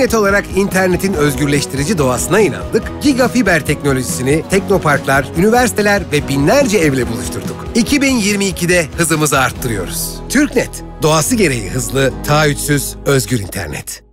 Türknet olarak internetin özgürleştirici doğasına inandık. Gigafiber teknolojisini teknoparklar, üniversiteler ve binlerce evle buluşturduk. 2022'de hızımızı arttırıyoruz. Türknet, doğası gereği hızlı, taahhütsüz, özgür internet.